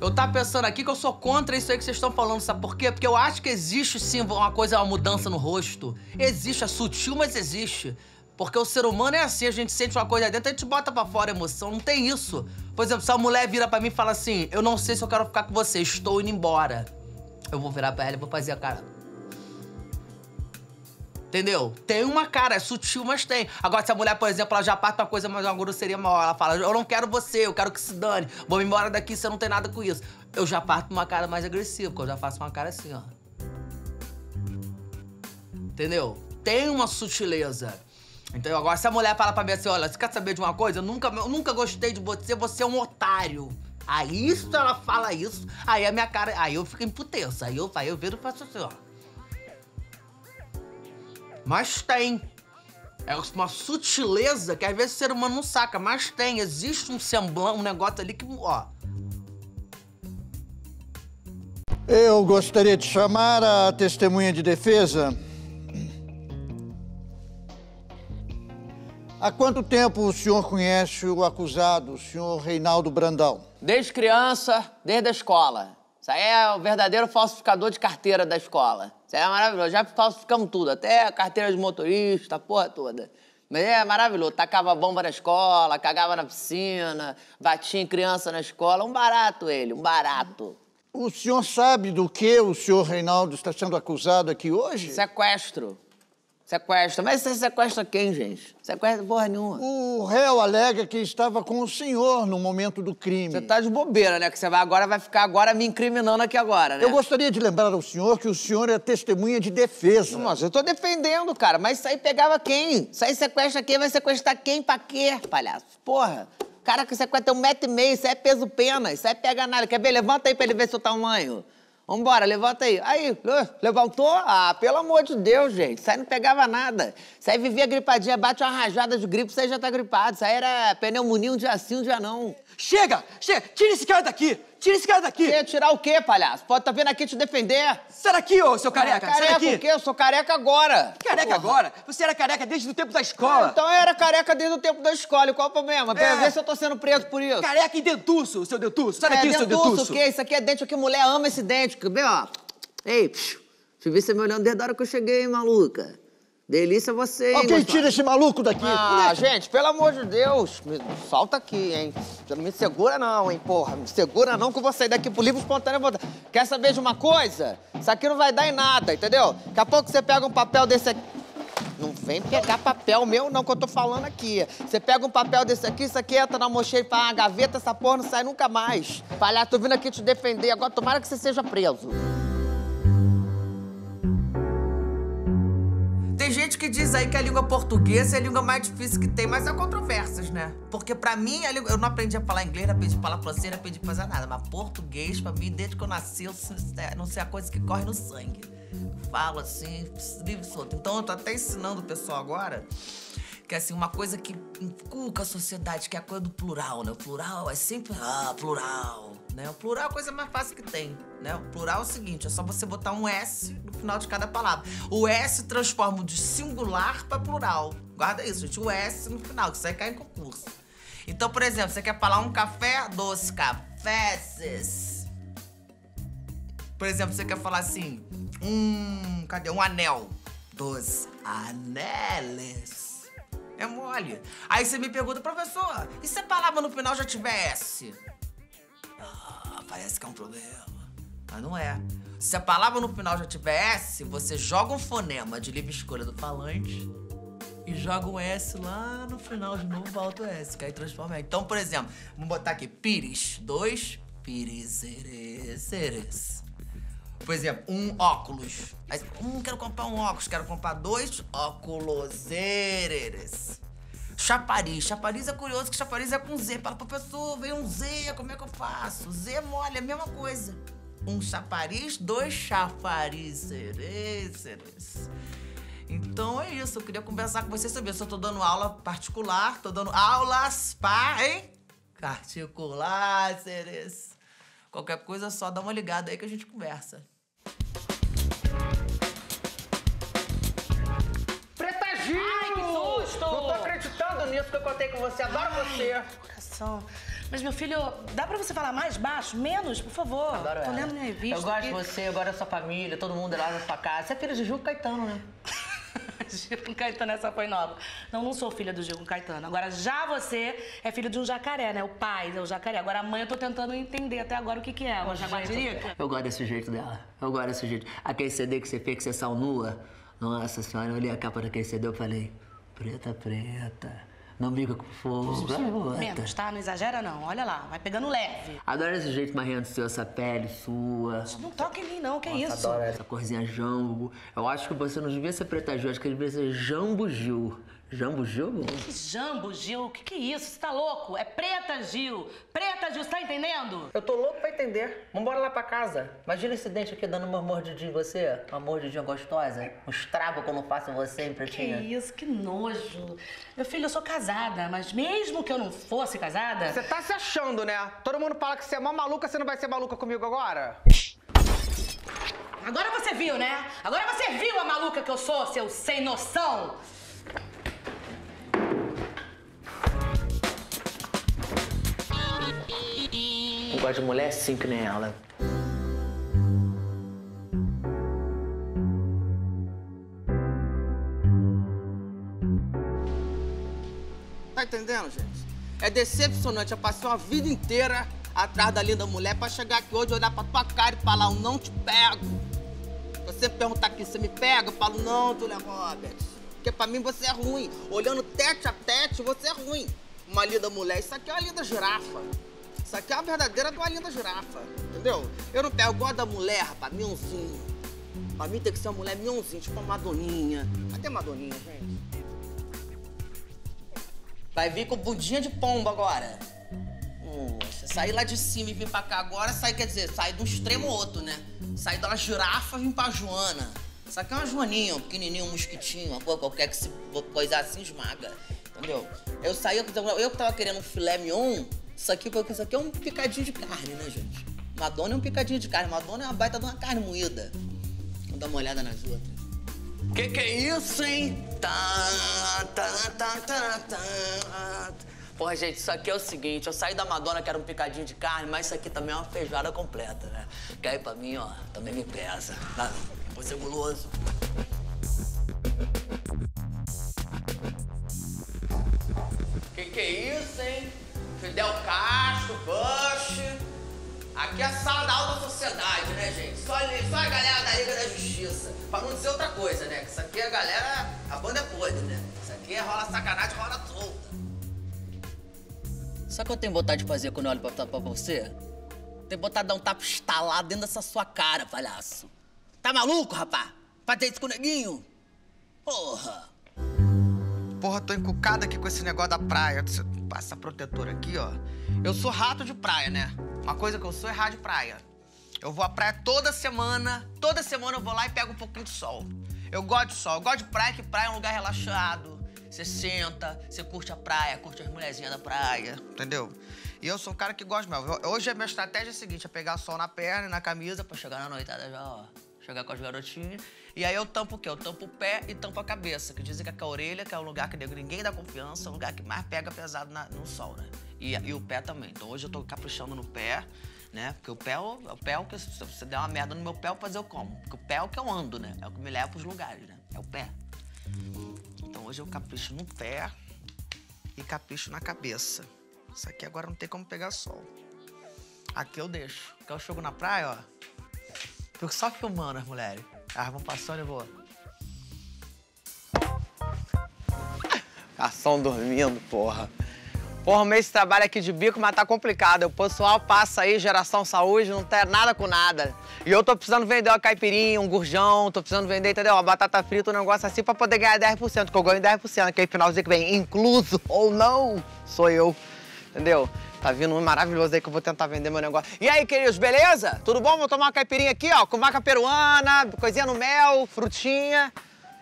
Eu tava pensando aqui que eu sou contra isso aí que vocês estão falando, sabe por quê? Porque eu acho que existe sim uma coisa, uma mudança no rosto. Existe, é sutil, mas existe. Porque o ser humano é assim, a gente sente uma coisa dentro, a gente bota pra fora a emoção, não tem isso. Por exemplo, se a mulher vira pra mim e fala assim, eu não sei se eu quero ficar com você, estou indo embora. Eu vou virar pra ela e vou fazer a cara. Entendeu? Tem uma cara, é sutil, mas tem. Agora, se a mulher, por exemplo, ela já parte uma coisa, mas uma grosseria maior, ela fala, eu não quero você, eu quero que se dane, vou embora daqui, você não tem nada com isso. Eu já parto uma cara mais agressiva, porque eu já faço uma cara assim, ó. Entendeu? Tem uma sutileza. Então, agora, se a mulher fala pra mim assim, olha, você quer saber de uma coisa? Eu nunca, eu nunca gostei de você, você é um otário. Aí, isso ela fala isso, aí a minha cara, aí eu fico imputensa. Aí eu, aí eu viro e faço assim, ó. Mas tem. É uma sutileza que às vezes o ser humano não saca, mas tem. Existe um semblante, um negócio ali que, ó. Eu gostaria de chamar a testemunha de defesa. Há quanto tempo o senhor conhece o acusado, o senhor Reinaldo Brandão? Desde criança, desde a escola. Isso aí é o verdadeiro falsificador de carteira da escola. Isso aí é maravilhoso. Já falsificamos tudo, até a carteira de motorista, a porra toda. Mas é maravilhoso. Tacava bomba na escola, cagava na piscina, batia em criança na escola. Um barato ele, um barato. O senhor sabe do que o senhor Reinaldo está sendo acusado aqui hoje? Sequestro. Sequestra. Mas você sequestra quem, gente? Sequestra porra nenhuma. O réu alega que estava com o senhor no momento do crime. Você tá de bobeira, né? Que você vai agora vai ficar agora me incriminando aqui agora, né? Eu gostaria de lembrar ao senhor que o senhor é testemunha de defesa. Nossa, eu tô defendendo, cara. Mas isso aí pegava quem? Isso aí sequestra quem? Vai sequestrar quem pra quê, palhaço? Porra. Cara que sequestra um metro e meio, isso aí é peso pena, isso aí pega nada. Quer ver? Levanta aí pra ele ver seu tamanho. Vambora, levanta aí. Aí, levantou? Ah, pelo amor de Deus, gente. Isso aí não pegava nada. Isso aí vivia gripadinha, bate uma rajada de gripe, isso aí já tá gripado. Isso aí era pneumonia um dia sim, um dia não. Chega! Chega! Tira esse cara daqui! Tira esse cara daqui! Quer tirar o quê, palhaço? Pode tá vindo aqui te defender. Sai daqui, ô, seu careca! Ah, careca Sai daqui! o quê? Eu sou careca agora. Careca Porra. agora? Você era careca desde o tempo da escola! Então eu era careca desde o tempo da escola. E qual o problema? É. ver se eu tô sendo preso por isso. Careca e dentuço, seu dentuço! Sai daqui, é, seu dentuço, dentuço! o quê? Isso aqui é dente, aqui mulher ama esse dente. Quer ver, ó? Ei, psiu. deixa eu ver você me olhando desde a hora que eu cheguei, hein, maluca. Delícia você, hein, Alguém gostosa? tira esse maluco daqui. Ah, gente, pelo amor de Deus, me solta aqui, hein? Você não me segura não, hein, porra. Me segura não que eu vou sair daqui pro livro espontâneo. vou- Quer saber de uma coisa? Isso aqui não vai dar em nada, entendeu? Daqui a pouco você pega um papel desse aqui. Não vem pegar papel meu, não, que eu tô falando aqui. Você pega um papel desse aqui, isso aqui entra na mochila e na gaveta, essa porra não sai nunca mais. Palhaço, tô vindo aqui te defender. Agora tomara que você seja preso. Diz aí que a língua portuguesa é a língua mais difícil que tem, mas há controvérsias, né? Porque pra mim, língua- eu não aprendi a falar inglês, não aprendi a falar francês, não aprendi a fazer nada. Mas português, pra mim, desde que eu nasci, eu sei- não sei a coisa que corre no sangue. Falo assim, livre e solto. Então eu tô até ensinando o pessoal agora que assim, uma coisa que inculca a sociedade, que é a coisa do plural, né? O plural é sempre, ah, plural, né? O plural é a coisa mais fácil que tem, né? O plural é o seguinte, é só você botar um S no final de cada palavra. O S transforma de singular pra plural. Guarda isso, gente, o S no final, que isso aí cai em concurso. Então, por exemplo, você quer falar um café doce, cafés. Por exemplo, você quer falar assim, um, cadê? Um anel. Dos aneles. É mole. Aí você me pergunta, professor, e se a palavra no final já tiver S? Ah, parece que é um problema. Mas não é. Se a palavra no final já tiver S, você joga um fonema de livre escolha do falante e joga um S lá no final de novo, volta o S, que aí transforma. Então, por exemplo, vamos botar aqui pires, dois pires, eres, eres. Por exemplo, um óculos. Aí, hum, quero comprar um óculos, quero comprar dois óculos. ereres. Chapariz. Chapariz é curioso que chapariz é com Z. Fala, professor, veio um Z, como é que eu faço? Z mole, é a mesma coisa. Um chapariz, dois chaparizes. Então é isso, eu queria conversar com vocês sobre isso. Eu tô dando aula particular, tô dando aulas para, hein? Particulares. Qualquer coisa, só dá uma ligada aí que a gente conversa. Nisso que eu contei com você. Adoro você. Coração. Mas, meu filho, dá pra você falar mais baixo? Menos, por favor. Adoro Tô ela. lendo minha revista. Eu gosto de você, eu gosto da sua família, todo mundo lá na sua casa. Você é filha de Ju Caetano, né? Gil com Caetano, essa foi nova. Não, não sou filha do Gil com Caetano. Agora, já você é filho de um jacaré, né? O pai é o jacaré. Agora, a mãe, eu tô tentando entender até agora o que que é. Uma jaguatirica? Eu gosto desse jeito dela. Eu gosto desse jeito. Aquele CD que você fez, que você saiu nua. Nossa senhora, eu olhei a capa daquele CD e falei, preta, preta. Não briga com fogo. vai, bota. Menos, tá? Não exagera, não. Olha lá, vai pegando leve. Adoro esse jeito marrento seu, essa pele sua. Não toca em mim, não. Que Nossa, isso? Adoro essa corzinha jambo. Eu acho que você não devia ser preta Gil, acho que devia ser jambo Gil. Jambo Gil? Que jambo, Gil. O que que é isso? Você tá louco? É preta, Gil. Preta, Gil. Você tá entendendo? Eu tô louco pra entender. Vambora lá pra casa. Imagina esse dente aqui dando uma mordidinha em você. Uma mordidinha gostosa. Um estrago que eu não faço em você, hein, Que pretinha? isso, que nojo. Meu filho, eu sou casada, mas mesmo que eu não fosse casada... Você tá se achando, né? Todo mundo fala que você é mó maluca, você não vai ser maluca comigo agora? Agora você viu, né? Agora você viu a maluca que eu sou, seu sem noção. Eu gosto de mulher assim que nem ela. Tá entendendo, gente? É decepcionante. Eu passei uma vida inteira atrás da linda mulher pra chegar aqui hoje, olhar pra tua cara e falar, eu não te pego. Você perguntar aqui, você me pega? Eu falo, não, Julia Roberts. Porque pra mim você é ruim. Olhando tete a tete, você é ruim. Uma linda mulher. Isso aqui é uma linda girafa. Isso aqui é a verdadeira de uma linda girafa. Entendeu? Eu não pego. Eu gosto da mulher, rapaz, mionzinho. Pra mim tem que ser uma mulher mionzinha, tipo uma Madoninha. Cadê Madoninha, gente? Vai vir com bundinha de pombo agora. Nossa, sair lá de cima e vir pra cá agora, sai, quer dizer, sai de um extremo outro, né? Sair da girafa e vir pra Joana. Isso aqui é uma joaninha, um pequenininho, um mosquitinho, uma coisa qualquer que se coisar assim esmaga. Entendeu? Eu saí, eu, eu que tava querendo um filé mignon, isso aqui, isso aqui é um picadinho de carne, né, gente? Madonna é um picadinho de carne, Madonna é uma baita de uma carne moída. Vamos dar uma olhada nas outras. Que que é isso, hein? Tá, tá, tá, tá, tá. Porra, gente, isso aqui é o seguinte, eu saí da Madonna que era um picadinho de carne, mas isso aqui também é uma feijoada completa, né? Que aí pra mim, ó, também me pesa. Tá? Vou ser guloso. Que que é isso, hein? Fidel Castro, Bush. Aqui é a sala da alta sociedade, né, gente? Só, só a galera da Liga da Justiça. Pra não dizer outra coisa, né? Que isso aqui é a galera. A banda é podre, né? Isso aqui é rola sacanagem, rola solta. Sabe o que eu tenho vontade de fazer quando eu olho pra, pra você? Tenho vontade de dar um tapa estalado dentro dessa sua cara, palhaço. Tá maluco, rapá? Fazer isso com o neguinho? Porra! Porra, tô encucado aqui com esse negócio da praia. Passa protetor aqui, ó. Eu sou rato de praia, né? Uma coisa que eu sou é rato de praia. Eu vou à praia toda semana. Toda semana eu vou lá e pego um pouquinho de sol. Eu gosto de sol. Eu gosto de praia, que praia é um lugar relaxado. Você senta, você curte a praia, curte as mulherzinhas da praia, entendeu? E eu sou um cara que gosta mesmo. Hoje a minha estratégia é a seguinte: é pegar sol na perna e na camisa pra chegar na noitada já, ó. Chegar com as garotinhas. E aí eu tampo o quê? Eu tampo o pé e tampo a cabeça. Que dizem que a orelha, que é o lugar que ninguém dá confiança, é o lugar que mais pega pesado na- no sol, né? E, e o pé também. Então hoje eu tô caprichando no pé, né? Porque o pé, é o o pé é o que. Se você der uma merda no meu pé, eu fazer eu como. Porque o pé é o que eu ando, né? É o que me leva pros lugares, né? É o pé. Então hoje eu capricho no pé e capricho na cabeça. Isso aqui agora não tem como pegar sol. Aqui eu deixo. Porque eu chego na praia, ó. Fico só filmando as mulheres. Elas vão passando e eu vou. Dormindo, porra. Porra, o mês de trabalho aqui de bico, mas tá complicado. O pessoal passa aí, geração saúde, não tem nada com nada. E eu tô precisando vender uma caipirinha, um gurjão, tô precisando vender, entendeu? Uma batata frita, um negócio assim pra poder ganhar 10%, que eu ganho 10%, que aí finalzinho que vem, incluso ou não, sou eu. Entendeu? Tá vindo um maravilhoso aí que eu vou tentar vender meu negócio. E aí, queridos, beleza? Tudo bom? Vou tomar uma caipirinha aqui, ó, com maca peruana, coisinha no mel, frutinha.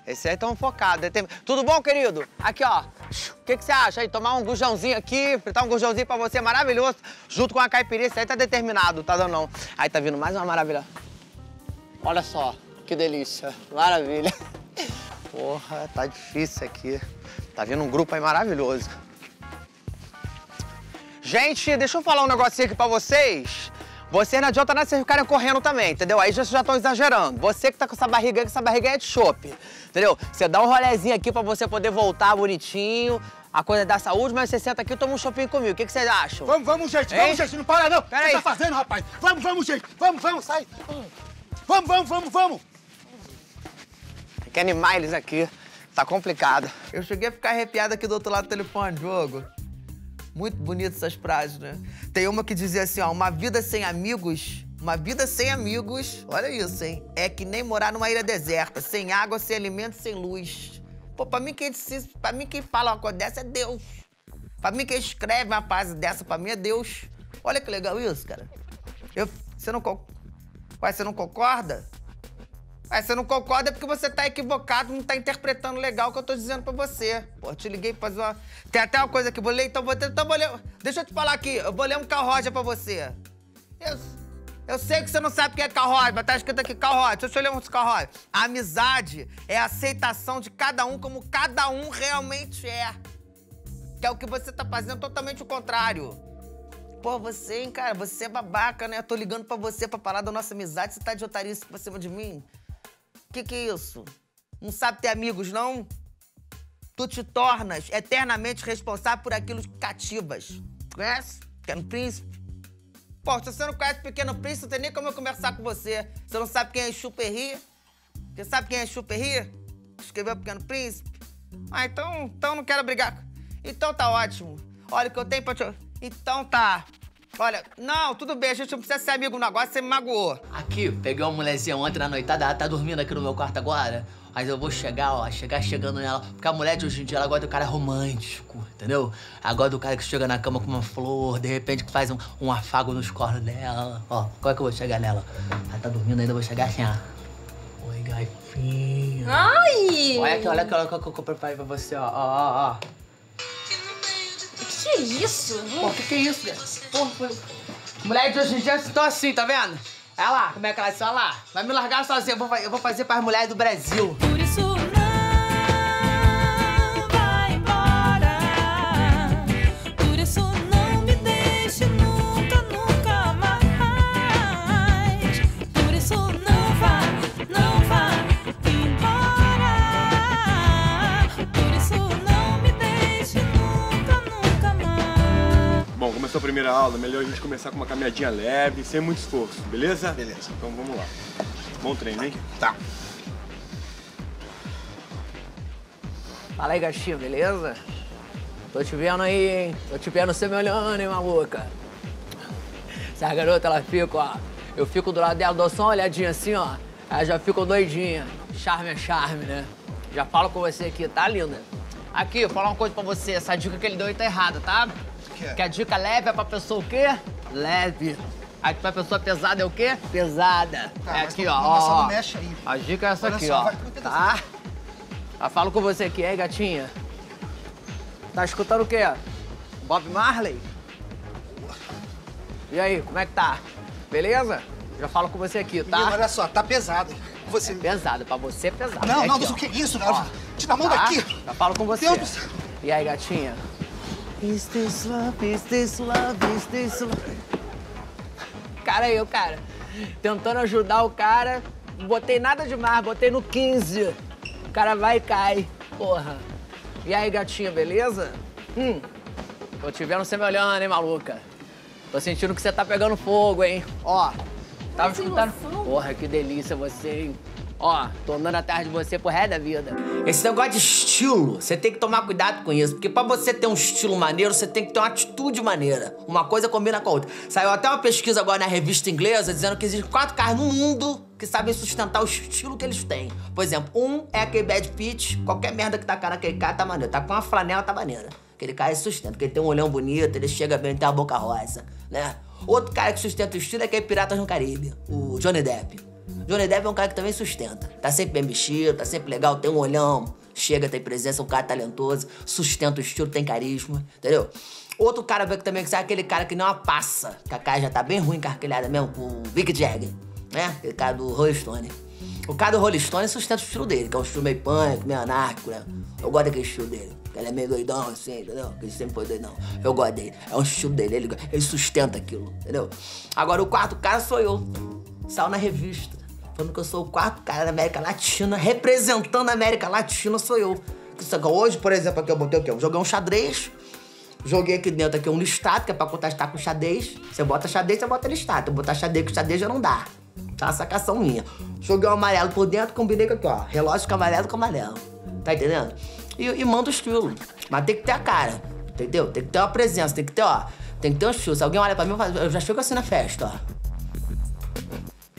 Esse aí tão focado. né? Tem- Tudo bom, querido? Aqui, ó. O que, que você acha aí? Tomar um gurjãozinho aqui, fritar um gurjãozinho pra você, maravilhoso. Junto com a caipirinha, isso aí tá determinado, tá dando não. Aí tá vindo mais uma maravilha. Olha só, que delícia. Maravilha. Porra, tá difícil aqui. Tá vindo um grupo aí maravilhoso. Gente, deixa eu falar um negocinho aqui pra vocês. Vocês não adianta nada vocês ficarem correndo também, entendeu? Aí vocês já estão exagerando. Você que tá com essa barriga aí, que essa barriga é de chope, entendeu? Você dá um rolezinho aqui pra você poder voltar bonitinho, a coisa da saúde, mas você senta aqui e toma um chopinho comigo. O que, que vocês acham? Vamos, vamos, gente, Hein? vamos, gente, não para não. O que Pera você tá fazendo, rapaz? Vamos, vamos, gente, vamos, vamos, sai. Vamos, vamos, vamos, vamos. Tem que animar eles aqui. Tá complicado. Eu cheguei a ficar arrepiado aqui do outro lado do telefone, Diogo. Muito bonito essas frases, né? Tem uma que dizia assim, ó, uma vida sem amigos, uma vida sem amigos, olha isso, hein? É que nem morar numa ilha deserta, sem água, sem alimento, sem luz. Pô, pra mim quem, disse- pra mim quem fala uma coisa dessa é Deus. Pra mim quem escreve uma frase dessa, pra mim é Deus. Olha que legal isso, cara. Eu, você não, Ué, você não concorda? Ué, você não concorda é porque você tá equivocado, não tá interpretando legal o que eu tô dizendo pra você. Pô, te liguei pra uma... Tem até uma coisa que eu vou ler, então vou, então vou ler... Deixa eu te falar aqui, eu vou ler um carroja pra você. Eu, eu sei que você não sabe o que é carroja, mas tá escrito aqui carroja. Deixa eu ler um carroja. A amizade é a aceitação de cada um como cada um realmente é. Que é o que você tá fazendo totalmente o contrário. Pô, você, hein, cara, você é babaca, né? Eu tô ligando pra você pra falar da nossa amizade, você tá de otarice pra cima de mim? Que que é isso? Não sabe ter amigos, não? Tu te tornas eternamente responsável por aquilo que cativas. Conhece? Pequeno Príncipe? Pô, se você não conhece Pequeno Príncipe, não tem nem como eu conversar com você. Você não sabe quem é Chuperri? Você sabe quem é Chuperri? Escreveu Pequeno Príncipe? Ah, então, então não quero brigar. Então tá ótimo. Olha o que eu tenho pra te... Então tá. Olha, não, tudo bem, a gente não precisa ser amigo no negócio, você me magoou. Aqui, peguei uma mulherzinha ontem na noitada, ela tá dormindo aqui no meu quarto agora. Mas eu vou chegar, ó, chegar chegando nela. Porque a mulher de hoje em dia, ela gosta do cara romântico, entendeu? Ela gosta do cara que chega na cama com uma flor, de repente que faz um, um afago nos cornos dela. Ó, como é que eu vou chegar nela? Ela tá dormindo ainda, eu vou chegar assim, ó. Oi, gatinha. Ai! Olha aqui, olha aqui, olha olha que eu preparei pra você, ó, ó, ó, ó. Que é isso? Pô, que que é isso, cara? Pô, foi... Mulher de hoje em dia estão assim, tá vendo? Olha lá, como é que elas são, olha lá. Vai me largar sozinha, eu vou, eu vou fazer pras mulheres do Brasil. Por isso primeira aula, melhor a gente começar com uma caminhadinha leve, sem muito esforço, beleza? Beleza. Então vamos lá. Bom treino, hein? Tá. Fala aí, gatinho, beleza? Tô te vendo aí, hein? Tô te vendo você me olhando, hein, maluca? Essa garota, ela fica, ó. Eu fico do lado dela, dou só uma olhadinha assim, ó. Ela já fica doidinha. Charme é charme, né? Já falo com você aqui, tá, linda? Aqui, vou falar uma coisa pra você. Essa dica que ele deu aí tá errada, tá? Que é? Que a dica leve é pra pessoa o quê? Leve. A pra pessoa pesada é o quê? Pesada. Tá, é aqui, ó. só ó. não mexe aí. A dica é essa Olha aqui, só, ó. vai, cuida Tá? Falo com você aqui, hein, gatinha? Tá escutando o quê? Bob Marley? E aí, como é que tá? Beleza? Já falo com você aqui, tá? Menino, olha só, tá pesado. Você... Pesado, pra você é pesado. Não, É não, aqui, mas ó. o que é isso, Ó, cara? Tira a mão tá? daqui. Já falo com você. Deus do céu. E aí, gatinha? Is this love, is this love, is this love? Cara, eu, cara, tentando ajudar o cara, não botei nada demais, botei no 15. O cara vai e cai, porra. E aí, gatinha, beleza? Hum, tô te vendo você me olhando, hein, maluca? Tô sentindo que você tá pegando fogo, hein? Ó, tava escutando... Porra, que delícia você, hein? Ó, tô andando atrás de você pro resto da vida. Esse negócio de estilo, você tem que tomar cuidado com isso. Porque pra você ter um estilo maneiro, você tem que ter uma atitude maneira. Uma coisa combina com a outra. Saiu até uma pesquisa agora na revista inglesa dizendo que existem quatro caras no mundo que sabem sustentar o estilo que eles têm. Por exemplo, um é aquele Bad Pitt. Qualquer merda que tá cara naquele cara tá maneiro. Tá com uma flanela, tá maneira. Aquele cara ele sustenta, porque ele tem um olhão bonito, ele chega bem, tem uma boca rosa, né? Outro cara que sustenta o estilo é aquele Piratas no Caribe, o Johnny Depp. Johnny Depp é um cara que também sustenta. Tá sempre bem vestido, tá sempre legal, tem um olhão, chega, tem presença, é um cara talentoso, sustenta o estilo, tem carisma, entendeu? Outro cara que também que é aquele cara que não uma passa, que a cara já tá bem ruim, carquilhada mesmo, o Vic Jagger, né? Aquele cara do Rolling Stone. O cara do Rolling Stone sustenta o estilo dele, que é um estilo meio punk, meio anárquico, né? Eu gosto daquele estilo dele. Ele é meio doidão, assim, entendeu? Ele sempre foi doidão. Eu gosto dele. É um estilo dele, ele, ele sustenta aquilo, entendeu? Agora, o quarto cara sou eu. Saiu na revista. Falando que eu sou o quarto cara da América Latina, representando a América Latina, sou eu. Hoje, por exemplo, aqui eu botei o quê? Eu joguei um xadrez. Joguei aqui dentro aqui um listado, que é pra contrastar com xadrez. Você bota xadrez, você bota listado. Eu botar xadrez com xadrez já não dá. Tá uma sacação minha. Joguei o amarelo por dentro, combinei com aqui, ó. Relógio com amarelo com amarelo. Tá entendendo? E, e manda o estilo. Mas tem que ter a cara. Entendeu? Tem que ter uma presença, tem que ter, ó. Tem que ter um estilo. Se alguém olha pra mim, eu já chego assim na festa, ó.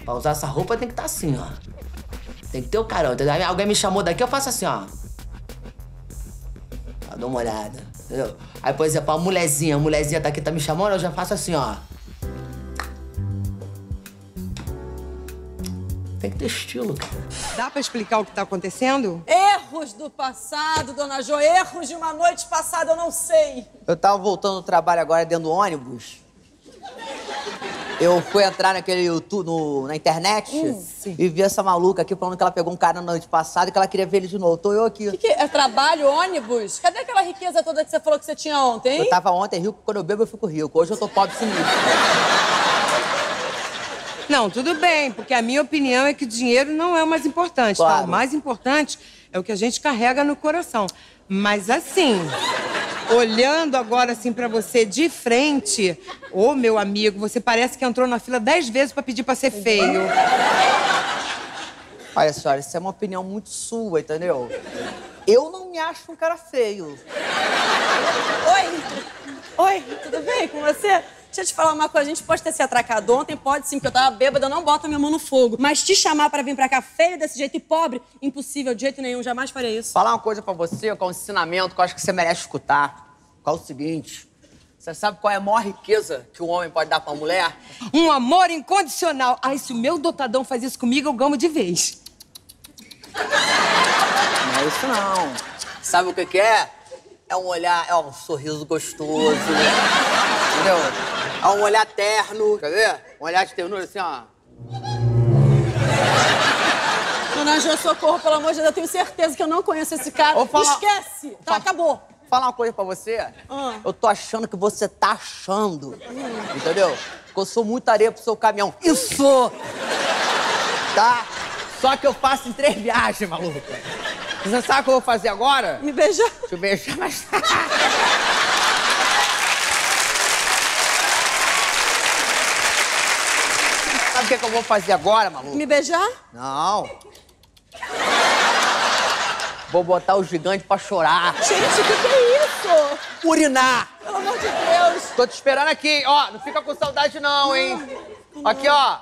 Pra usar essa roupa tem que estar assim, ó. Tem que ter o carão, entendeu? Alguém me chamou daqui, eu faço assim, ó. Eu dou uma olhada, entendeu? Aí, por exemplo, a mulherzinha, a mulherzinha tá aqui, tá me chamando, eu já faço assim, ó. Tem que ter estilo, cara. Dá pra explicar o que tá acontecendo? Erros do passado, dona Jo, erros de uma noite passada, eu não sei. Eu tava voltando do trabalho agora dentro do ônibus. Eu fui entrar naquele YouTube, no- na internet e vi essa maluca aqui falando que ela pegou um cara na noite passada e que ela queria ver ele de novo. Tô eu aqui. Que que é trabalho, ônibus? Cadê aquela riqueza toda que você falou que você tinha ontem, hein? Eu tava ontem rico, quando eu bebo eu fico rico. Hoje eu tô pobre sinistro. Não, tudo bem, porque a minha opinião é que dinheiro não é o mais importante. tá? Claro. O mais importante é o que a gente carrega no coração. Mas assim, olhando agora assim pra você de frente, ô meu amigo, você parece que entrou na fila dez vezes pra pedir pra ser feio. Olha, senhora, isso é uma opinião muito sua, entendeu? Eu não me acho um cara feio. Oi! Oi, tudo bem com você? Deixa eu te falar uma coisa, a gente pode ter se atracado ontem, pode sim, porque eu tava bêbada, eu não boto a minha mão no fogo. Mas te chamar pra vir pra cá feio desse jeito e pobre, impossível, de jeito nenhum, jamais faria isso. Falar uma coisa pra você, com um ensinamento que eu acho que você merece escutar. Qual é o seguinte: você sabe qual é a maior riqueza que um homem pode dar pra uma mulher? Um amor incondicional. Ai, se o meu dotadão faz isso comigo, eu gamo de vez. Não é isso não. Sabe o que, que é? É um olhar, é um sorriso gostoso. Entendeu? Um olhar terno. Quer ver? Um olhar de ternura assim, ó. Dona Jo, socorro, pelo amor de Deus, eu tenho certeza que eu não conheço esse cara. Esquece! Tá, acabou. Falar uma coisa pra você. Ah. Eu tô achando que você tá achando. Entendeu? Que eu sou muita areia pro seu caminhão. Sou! Tá? Só que eu faço em três viagens, maluca. Você sabe o que eu vou fazer agora? Me beijar. Deixa eu beijar mais Sabe o que, que eu vou fazer agora, maluco? Me beijar? Não. Vou botar o gigante pra chorar. Gente, o que, que é isso? Urinar. Pelo amor de Deus. Tô te esperando aqui. Ó, não fica com saudade não, hein? Aqui, ó.